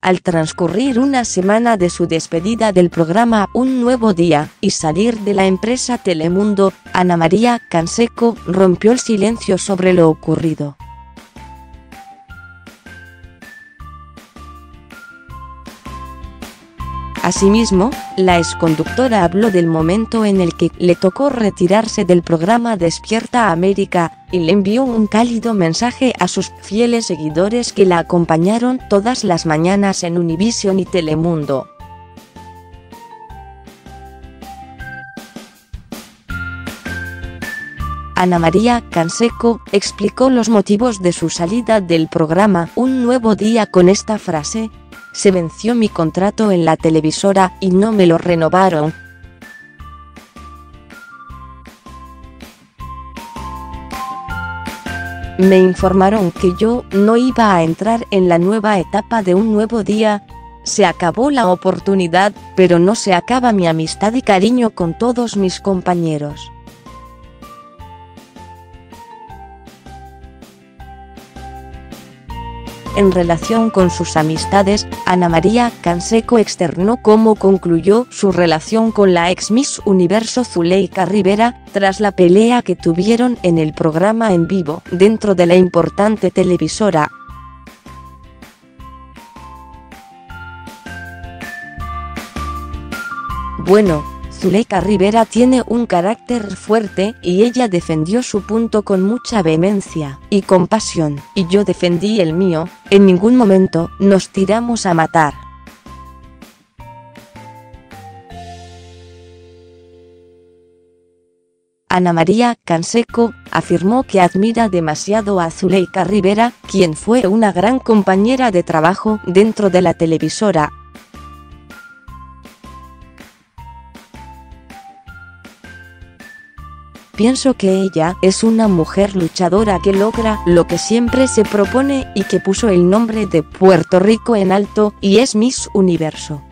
Al transcurrir una semana de su despedida del programa Un Nuevo Día y salir de la empresa Telemundo, Ana María Canseco rompió el silencio sobre lo ocurrido. Asimismo, la exconductora habló del momento en el que le tocó retirarse del programa Despierta América, y le envió un cálido mensaje a sus fieles seguidores que la acompañaron todas las mañanas en Univision y Telemundo. Ana María Canseco explicó los motivos de su salida del programa Un Nuevo Día con esta frase, se venció mi contrato en la televisora y no me lo renovaron. Me informaron que yo no iba a entrar en la nueva etapa de un nuevo día. Se acabó la oportunidad, pero no se acaba mi amistad y cariño con todos mis compañeros. En relación con sus amistades, Ana María Canseco externó cómo concluyó su relación con la ex Miss Universo Zuleika Rivera, tras la pelea que tuvieron en el programa en vivo dentro de la importante televisora. Bueno, Zuleika Rivera tiene un carácter fuerte y ella defendió su punto con mucha vehemencia y compasión, y yo defendí el mío, en ningún momento nos tiramos a matar. Ana María Canseco afirmó que admira demasiado a Zuleika Rivera, quien fue una gran compañera de trabajo dentro de la televisora, Pienso que ella es una mujer luchadora que logra lo que siempre se propone y que puso el nombre de Puerto Rico en alto y es Miss Universo.